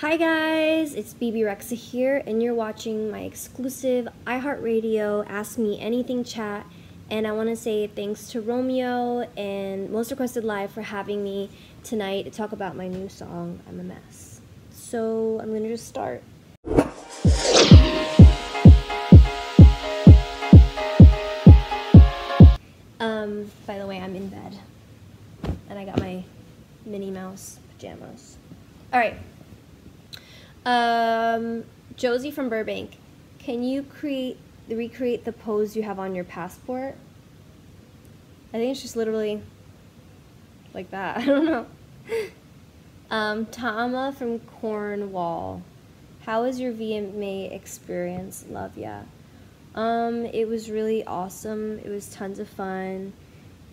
Hi guys, it's Bebe Rexha here, and you're watching my exclusive iHeartRadio Ask Me Anything chat. And I want to say thanks to Romeo and Most Requested Live for having me tonight to talk about my new song, I'm a Mess. So I'm going to just start. Um, by the way, I'm in bed. And I got my Minnie Mouse pajamas. Alright. Um, Josie from Burbank, can you create recreate the pose you have on your passport? I think it's just literally like that. I don't know. Um, Tama from Cornwall, how was your VMA experience? Love ya. Um, it was really awesome. It was tons of fun,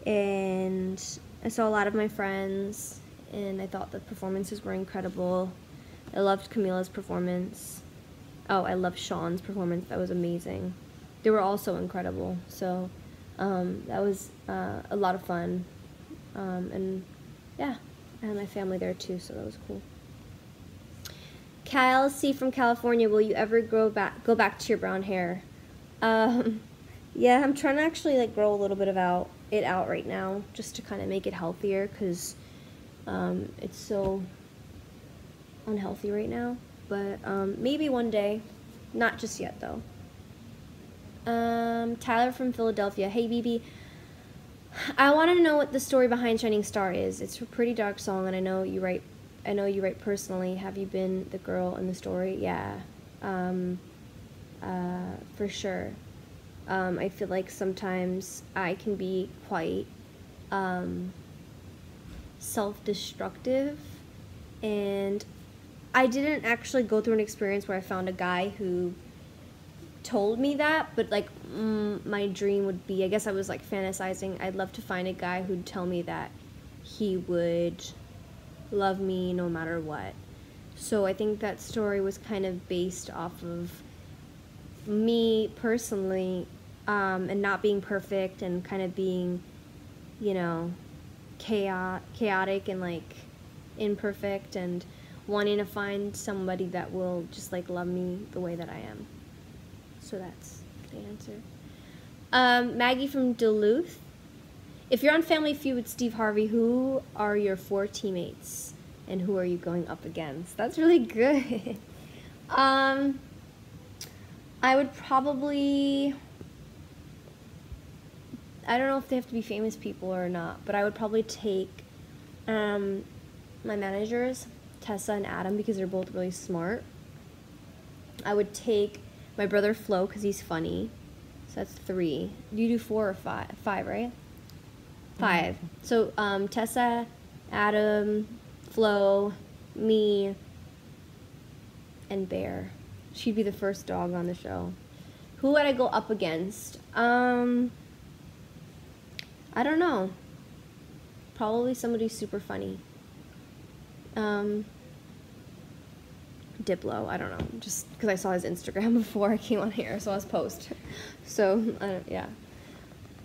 and I saw a lot of my friends, and I thought the performances were incredible. I loved Camila's performance. Oh, I loved Shawn's performance. That was amazing. They were all so incredible. So um, that was uh, a lot of fun. Um, and yeah, I had my family there too, so that was cool. Kyle C from California, will you ever grow back go back to your brown hair? Um, yeah, I'm trying to actually like grow a little bit of out it out right now, just to kind of make it healthier, cause um, it's so unhealthy right now. But um, maybe one day, not just yet though. Um, Tyler from Philadelphia, hey Bebe. I want to know what the story behind Shining Star is. It's a pretty dark song, and I know you write. I know you write personally. Have you been the girl in the story? Yeah, um, uh, for sure. Um, I feel like sometimes I can be quite um, self-destructive, and I didn't actually go through an experience where I found a guy who told me that, but like mm, my dream would be, I guess I was like fantasizing. I'd love to find a guy who'd tell me that he would love me no matter what. So I think that story was kind of based off of me personally um, and not being perfect and kind of being, you know, chaotic and like imperfect and wanting to find somebody that will just like love me the way that I am. So that's the answer. Um, Maggie from Duluth. If you're on Family Feud with Steve Harvey, who are your four teammates and who are you going up against? That's really good. um, I would probably. I don't know if they have to be famous people or not, but I would probably take um, my managers, Tessa and Adam, because they're both really smart. I would take my brother Flo because he's funny. So that's three. You do four or five? Five, right? Five. Mm-hmm. So um, Tessa, Adam, Flo, me, and Bear. She'd be the first dog on the show. Who would I go up against? Um, I don't know. Probably somebody super funny. Um, Diplo. I don't know, just because I saw his Instagram before I came on here, so I was post. So yeah.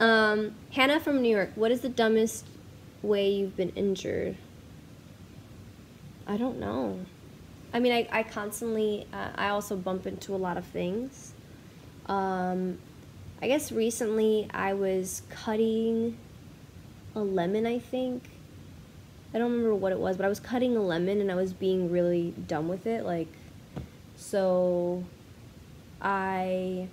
Um, Hannah from New York. What is the dumbest way you've been injured? I don't know. I mean, I, I constantly, uh, I also bump into a lot of things. Um, I guess recently I was cutting a lemon, I think. I don't remember what it was, but I was cutting a lemon and I was being really dumb with it. Like, so I.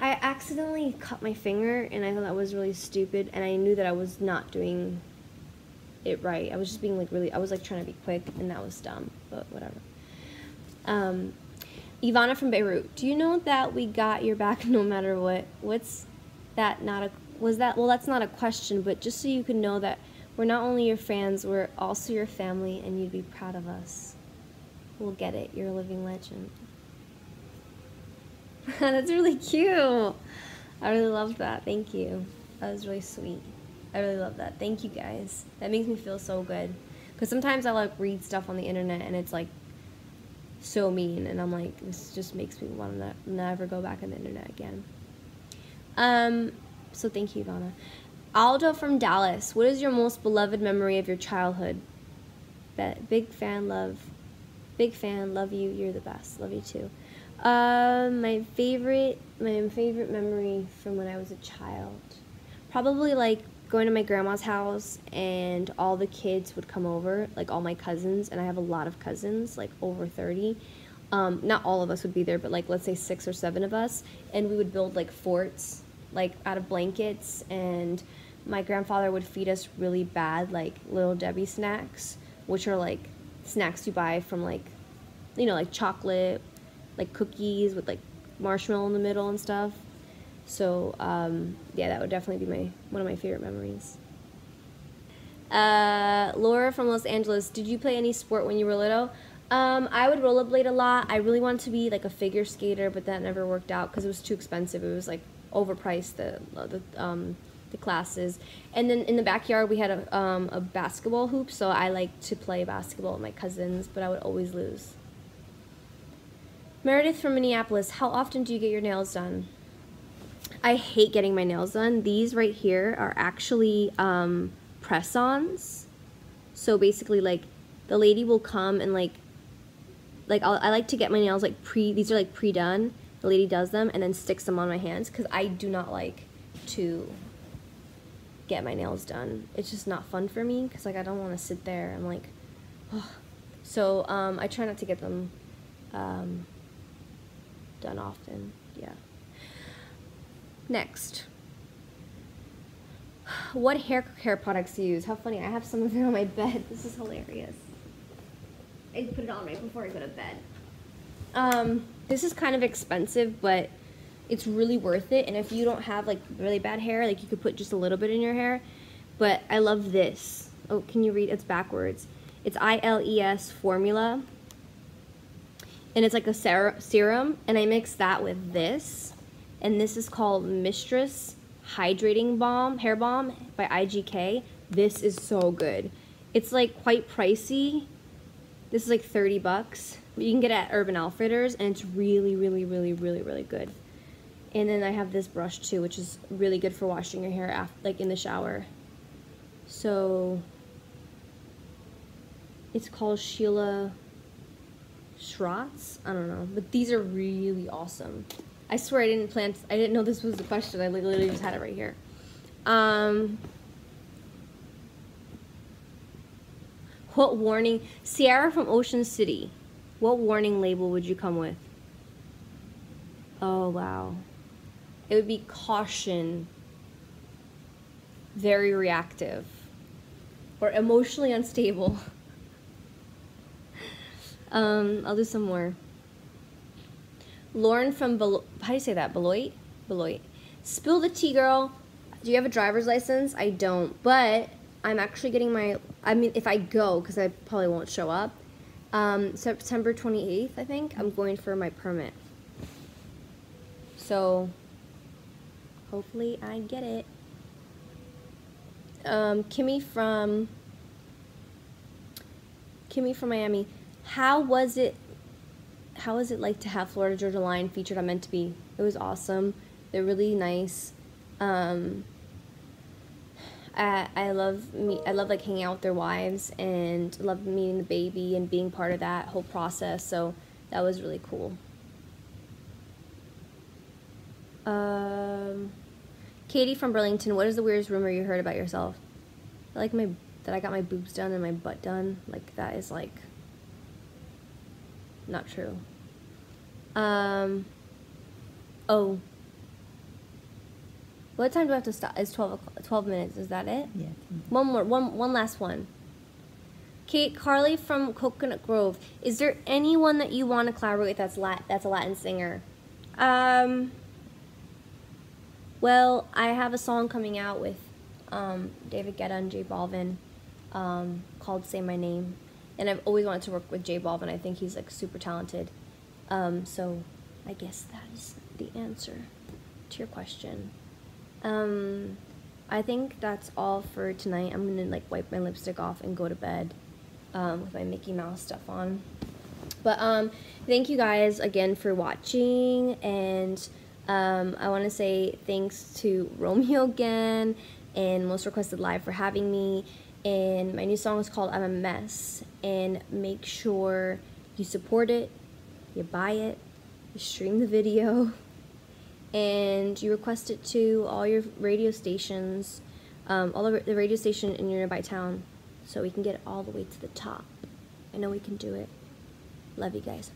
I accidentally cut my finger and I thought that was really stupid and I knew that I was not doing it right. I was just being like really I was like trying to be quick and that was dumb, but whatever. Um Ivana from Beirut. Do you know that we got your back no matter what? What's that not a was that well that's not a question, but just so you can know that we're not only your fans, we're also your family, and you'd be proud of us. We'll get it. You're a living legend. That's really cute. I really love that. Thank you. That was really sweet. I really love that. Thank you guys. That makes me feel so good. Because sometimes I like read stuff on the internet and it's like so mean, and I'm like, this just makes me want to never go back on the internet again. Um, so thank you, Ivana. Aldo from Dallas, what is your most beloved memory of your childhood? Be- big fan, love. Big fan, love you. You're the best. Love you too. Um, my favorite, my favorite memory from when I was a child, probably like going to my grandma's house and all the kids would come over, like all my cousins, and I have a lot of cousins, like over 30. Um, not all of us would be there, but like let's say six or seven of us, and we would build like forts, like out of blankets, and my grandfather would feed us really bad, like little Debbie snacks, which are like snacks you buy from like, you know, like chocolate, like cookies with like marshmallow in the middle and stuff. So um, yeah, that would definitely be my one of my favorite memories. Uh, Laura from Los Angeles, did you play any sport when you were little? Um, I would rollerblade a lot. I really wanted to be like a figure skater, but that never worked out because it was too expensive. It was like overpriced the the um, the classes. And then in the backyard we had a um, a basketball hoop, so I like to play basketball with my cousins, but I would always lose. Meredith from Minneapolis, how often do you get your nails done? I hate getting my nails done. These right here are actually um, press-ons. So basically, like, the lady will come and like, like I'll, I like to get my nails like pre. These are like pre-done. The lady does them and then sticks them on my hands because I do not like to get my nails done. It's just not fun for me because like I don't want to sit there. I'm like, oh. so um, I try not to get them um, done often. Yeah. Next. What hair care products do you use? How funny. I have some of it on my bed. This is hilarious. I put it on right before I go to bed. Um, this is kind of expensive, but it's really worth it. And if you don't have like really bad hair, like you could put just a little bit in your hair. But I love this. Oh, can you read? It's backwards. It's I-L-E-S formula. And it's like a ser serum. And I mix that with this. And this is called Mistress Hydrating Balm, Hair Balm by IGK. This is so good. It's like quite pricey. This is like 30 bucks. You can get it at Urban Outfitters and it's really, really, really, really, really good. And then I have this brush too, which is really good for washing your hair after, like in the shower. So it's called Sheila Schratz. I don't know, but these are really awesome. I swear I didn't plan. I didn't know this was the question. I literally just had it right here. Um, what warning? Sierra from Ocean City. What warning label would you come with? Oh wow. It would be caution. Very reactive. Or emotionally unstable. um, I'll do some more. Lauren from Bel how do you say that? Beloit? Beloit. Spill the tea, girl. Do you have a driver's license? I don't, but I'm actually getting my. I mean, if I go, because I probably won't show up. Um, September 28th, I think I'm going for my permit. So, hopefully, I get it. Um, Kimmy from Kimmy from Miami. How was it how was it like to have Florida Georgia Line featured on Meant to Be? It was awesome. They're really nice. Um, I, I love me I love like hanging out with their wives and love meeting the baby and being part of that whole process. So that was really cool. Um, Katie from Burlington, what is the weirdest rumor you heard about yourself? I like my that I got my boobs done and my butt done. Like that is like not true. Um, oh. What time do I have to stop? It's 12, 12 minutes. Is that it? Yeah. One more. One, one last one. Kate Carly from Coconut Grove. Is there anyone that you want to collaborate with that's Lat that's a Latin singer? Um. Well, I have a song coming out with um, David Guetta and J Balvin um, called "Say My Name." and I've always wanted to work with J Balvin. I think he's like super talented. Um, so I guess that is the answer to your question. Um, I think that's all for tonight. I'm gonna like wipe my lipstick off and go to bed um, with my Mickey Mouse stuff on. But um, thank you guys again for watching, and um, I want to say thanks to Romeo again and Most Requested Live for having me And my new song is called I'm a Mess. And make sure you support it, you buy it, you stream the video, and you request it to all your radio stations, um, all of the radio station in your nearby town, so we can get all the way to the top. I know we can do it. Love you guys.